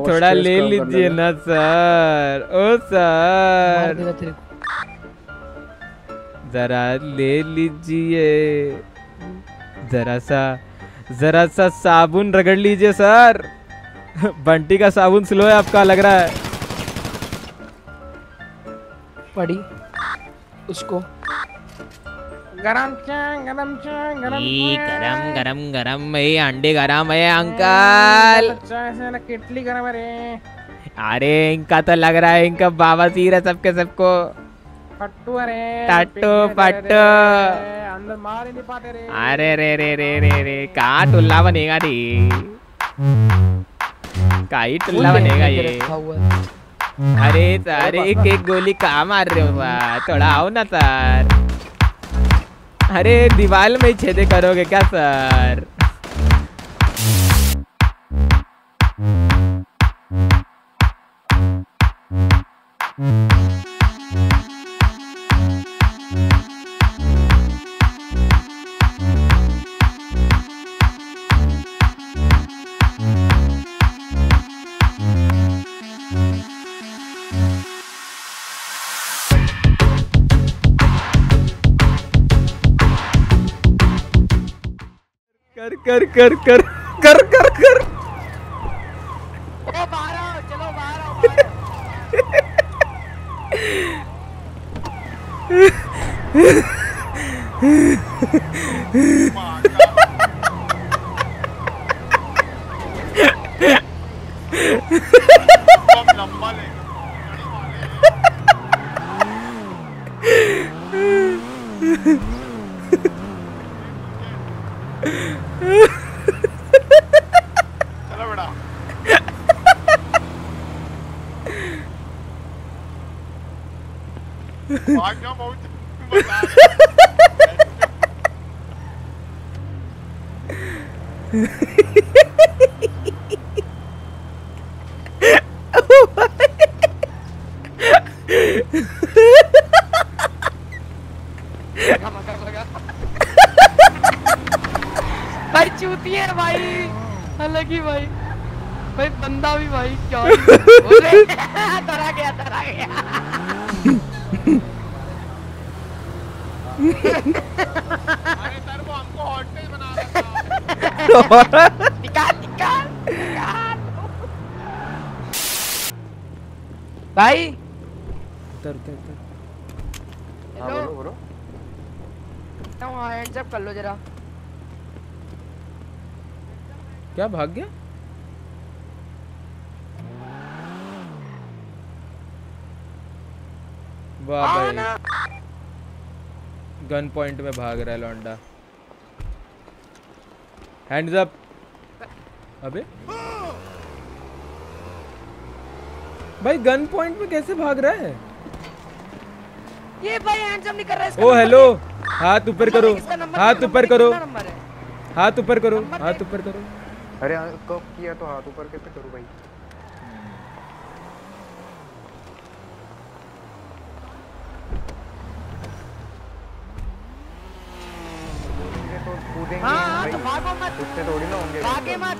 थोड़ा ले लीजिए ना सर। ओ सर। जरा ले लीजिए। जरा सा जरा सा साबुन रगड़ लीजिए सर। बंटी का साबुन स्लो है आपका लग रहा है। पड़ी। उसको। गरम गरम गरम गरम गरम गरम ये अंडे गरम है अंकल किटली गरम है अरे इनका तो लग रहा है इनका बाबा सीर है सबके सबको पट्टू है रे टट्टू, पट्टू। अंदर मार नहीं पाते रे अरे रे रे रे रे रे कहाँ टुल्ला बनेगा रे का ही टुल्ला बनेगा ये। अरे सर एक एक गोली कहाँ मार रहे हो थोड़ा आओ ना सर अरे दीवार में ही छेदे करोगे क्या सर? कर कर कर कर कर कर कर कर बाहर आओ चलो बाहर आओ बाहर आओ। चलो बेटा बहुत भाई चूती है भाई। अलग ही भाई। भाई बंदा भी भाई क्या डरा गया डरा गया। अरे सर वो हमको हॉस्टेज बना रहा था निकाल निकाल निकाल भाई। उतर उतर उतर हाँ, हेलो बोलो। बोलो हैंड्स अप कर लो जरा। क्या भाग गया? वाह भाई। गन पॉइंट में भाग रहा है लौंडा। हैंड्स अप अबे। भाई गन पॉइंट में कैसे भाग रहा है? ये भाई हैंड्स अप नहीं कर रहा है इसका ओ हेलो हाथ ऊपर करो। हाथ ऊपर करो। हाथ ऊपर करो। हाथ ऊपर करो। अरे कब किया तो हाथ ऊपर कैसे करूँ भाई? कूदेंगे हाँ ही हाँ तो भागो मत। उससे थोड़ी ना होंगे भागे मत।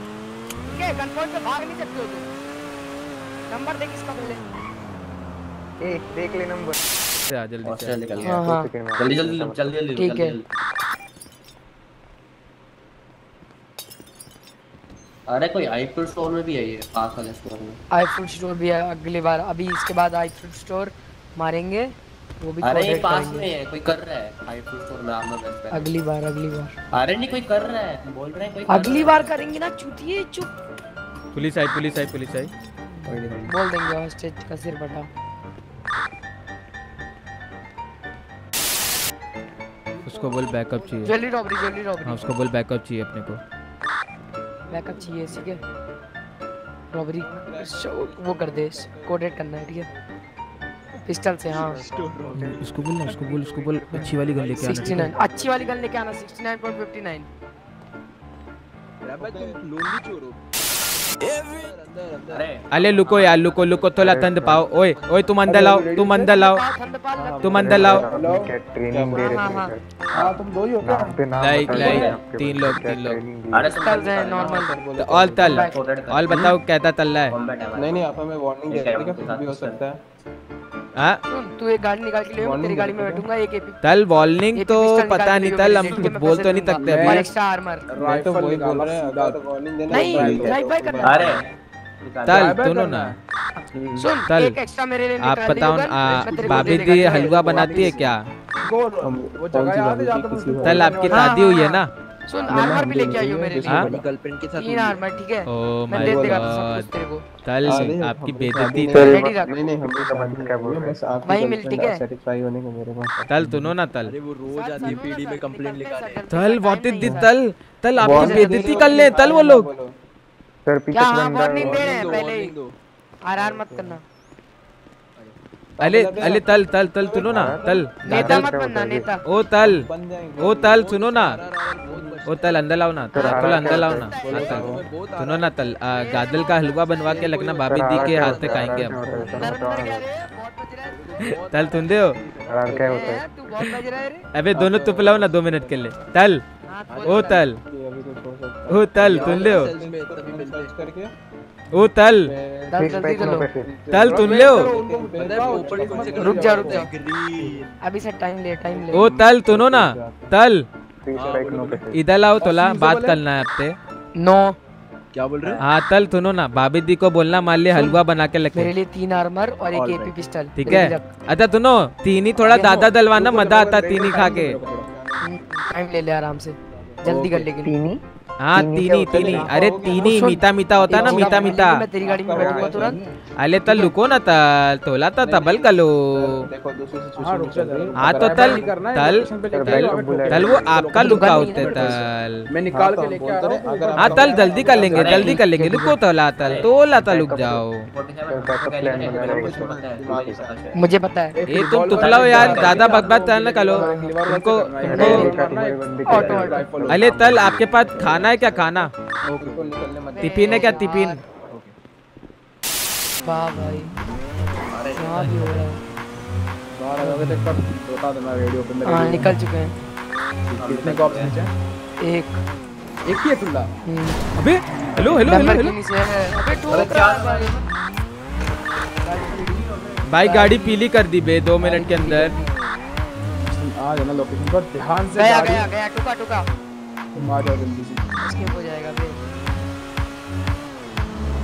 ठीक है पे भाग नहीं सकते हो तुम। नंबर दे किसका पहले। ए देख ले नंबर से आ जल्दी से निकल। हाँ, गया हाँ। सेकंड जल्दी जल्दी जल्दी जल्दी ठीक है। अरे कोई आईफिल स्टोर में भी है ये पास वाले स्टोर में? आईफोन स्टोर भी है अगली बार। अभी इसके बाद आईफोन स्टोर मारेंगे। वो भी अरे पास में है कोई कर रहा है? आईफिल स्टोर में आर्मर बेस पे अगली बार अगली बार। अरे नहीं कोई कर रहा है बोल रहे हैं कोई अगली बार करेंगे ना चूतिए चुप। पुलिस आई पुलिस आई पुलिस आई। कोई नहीं, बोल देंगे हॉस्टेज का सिर बटा। उसको बोल बैकअप चाहिए। ज्वेलरी रॉबरी हाँ रॉबरी उसको बोल बैकअप चाहिए अपने को। बैकअप चाहिए ठीक है? रॉबरी वो कर दे कोडेट करना है ठीक है? पिस्टल से हाँ। उसको बोल ना उसको बोल उसको बोल अच्छी वाली गन लेके आना। 69 अच्छी वाली गन लेके आना 69.59 अरे अले लुको यार लुको लुको थोड़ा ठंड पाओ। ओए ओए तुम अंदर लाओ तुम अंदर लाओ। तुम अंदर लाओ। ट्रेनिंग दे रहे हाँ, हाँ। हाँ तुम दो ही हो क्या नाम पे नाम लाइक लाइक तीन लोग तीन लोग। अरे है। तुम नॉर्मल तो ऑल तल। ऑल बताओ कैसा तल रहा है? है। नहीं नहीं आप हमें वार्निंग दे रहे थे कि कुछ भी हो सकता है। हाँ। तू एक गाड़ी निकाल के ले तेरी गाड़ी में बैठूँगा एक एपी तल वार्निंग ये तो पता नहीं तल हम कुछ बोल तो नहीं सकते। अभी एक्स्ट्रा आर्मर तो वही बोल रहे हैं। अगर तो देना नहीं ड्राइव बाय करो। करना। अरे तल करना ना। सुन तल, एक एक्स्ट्रा मेरे लिए आप बताओ भाभी दी हलवा बनाती है क्या? वो जगह याद है तल आपकी हाँ, शादी हाँ, हुई है हाँ। ना। सुन आर्मर भी लेके आइयो मेरे हाँ? लिए। गर्लफ्रेंड के साथ तीन आर्मर ठीक है? ओ माय दे देगा सब गॉड कुछ तेरे को। तल अरे, आपकी बेइज्जती नहीं नहीं हम भी समझ क्या बोल रहे हैं। बस आपकी वहीं मिल, ठीक है? satisfy होने को मेरे पास। तल सुनो ना तल। अरे वो रोज आती है पीडी में कंप्लेंट लिखाने। तल व्हाट इज़ दिस है, तल? तल आपकी बेइज्जती कर ले। तल वो लोग। सर पीछे हाँ बंदा वार्निंग दे रहे हैं पहले। ही दो। मत करना। अले अले तल तल तल सुनो ना तल। नेता मत बनना नेता। ओ तल। ओ तल सुनो ना। ओ तल अंदर लाओ ना सर, थोड़ा अंदर लाओ ना हाँ, तल सुनो ना तल गादल का हलवा बनवा के लगना भाभी दी के हाथ से खाएँगे हम। अंदर अंदर क्या रे बहुत बज रहा है। तल तुम दे हो? अरे क्या होता है? तू बहुत बज रहा है रे। अबे दोनों तुप लाओ ना दो मिनट के लिए। तल हाँ, ओ तल हो। ओ तल तुम ले हो? है हैं ओ तल तल नो तल तुम ले हो? है रुक जा, रुक जा। अभी से टाइम ले टाइम ले। ओ तल सुनो ना तल। नो इधर लाओ तोला बात करना है आपसे नो। क्या बोल रहे हैं? हाँ तल सुनो ना भाभी दी को बोलना मान लिया हलवा बना के मेरे लगे लिए तीन आर्मर और एक एपी पिस्टल ठीक है। अच्छा सुनो तीन ही थोड़ा दादा दलवाना मज़ा आता है तीन ही खा के। टाइम ले ले आराम से। जल्दी कर लेकिन तीन हाँ? तीनी तीनी अरे तीनी सुन, मीठा मीठा होता ना एक मीठा जगह मीठा। मैं तेरी गाड़ी में बैठूँगा तुरंत। अले तल लुको ना तल। तोला था तबल कलो है हाँ तो तल। तल। बैकअप बुलेट तल वो आपका लुका होते तल। मैं निकाल के लेके आ रहा हूँ हाँ तल जल्दी कर लेंगे जल्दी कर लेंगे। रुको तोला तल। तोला तल रुक जाओ। मुझे पता है ये तुम तुपलाओ यार ज़्यादा बकबक करना करो। तुमको अले तल आपके पास खाना है क्या? खाना। टिफ़िन है क्या? टिफ़िन। वाह भाई भी हो रहा है तो रेडियो पे हाँ निकल चुके हैं। कितने कॉप्स हैं? एक। एक ही है तुल्ला? हम्म, अबे hello hello hello hello Lamborghini से अबे ठोक रहा है भाई। गाड़ी पीली कर दी बे दो मिनट के अंदर। आ जाना लोकेशन पर। ध्यान से गया गया गया टुका टुका। तुम आ जाओ जल्दी से। स्किप हो जाएगा बे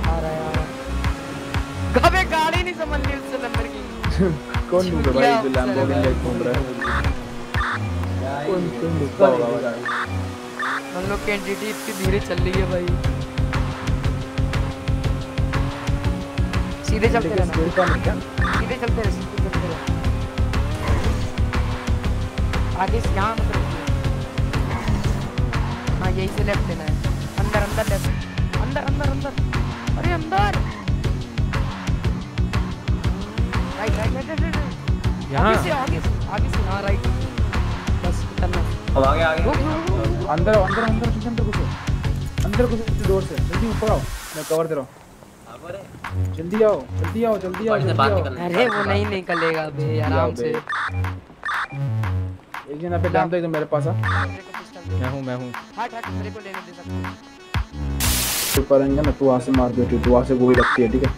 आ रहा है आ रहा है। अबे गाड़ी नहीं समझ ली उससे Lamborghini कौन छूट दूँगा गया भाई जो लैम्बोर्गिनी लेके घूम रहा है। कौन कौन दूँगा होगा भाई हम लोग की एंटिटी इतनी धीरे चल रही है भाई। सीधे चलते रहना। का सीधे चलते रहे सीधे चलते रहे आगे यहाँ यही से लेफ़्ट लेना है। अंदर अंदर लेफ़्ट अंदर अंदर अंदर। अरे अंदर। राइट राइट राइट राइट यहाँ। आगे से आगे से आगे से। हाँ राइट बस उतरना अब आगे आगे। अंदर अंदर अंदर घुसो, अंदर घुसो। अंदर घुसो डोर से। जल्दी ऊपर आओ। मैं कवर दे रहा हूँ। जल्दी आओ जल्दी आओ जल्दी आओ अरे वो नहीं निकलेगा बे आराम से। एक जन पे डाल दो एकदम मेरे पास आ। मैं हूँ मैं हूँ। हट हट मेरे को लेने दे सकते हो। ऊपर आएँगे ना तू वहाँ से मार देती तू वहाँ से गोली लगती है ठीक है?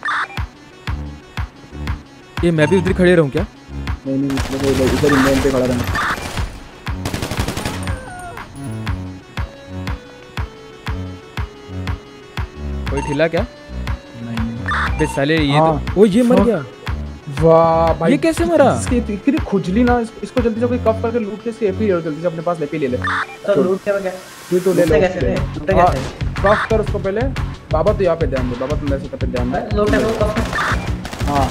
ये मैं भी उधर खड़े रहूँ क्या? नहीं नहीं मतलब इधर इधर ही मेन पे खड़ा रहना। कोई ठिला क्या? नहीं बे साले ये हाँ। तो ओ ये मर हाँ। गया। वाह भाई ये कैसे मरा? इसकी इतनी खुजली ना इसको जल्दी से कोई कप करके लूट के इसकी एपी जल्दी से अपने पास एपी ले ले। तो लूट के क्या? तू तो ले? कफ कर उसको पहले। बाबा तो यहाँ पे ध्यान दे बाबा तुम ऐसे पे ध्यान दे। लूटने हाँ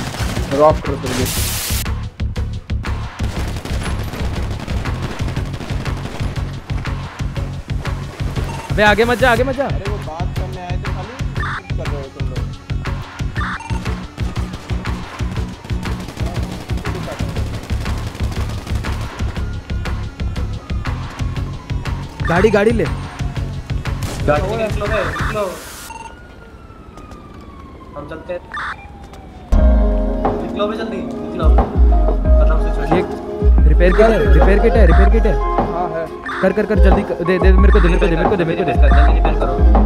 रॉक करो आगे मत जा आगे मत जा। खत्म गाड़ी ले। रिपेयर किट है रिपेयर किट है रिपेयर किट है। हाँ कर कर कर जल्दी दे दे मेरे को दे मेरे को दे मेरे को दे मेरे को दे। जल्दी रिपेयर करो।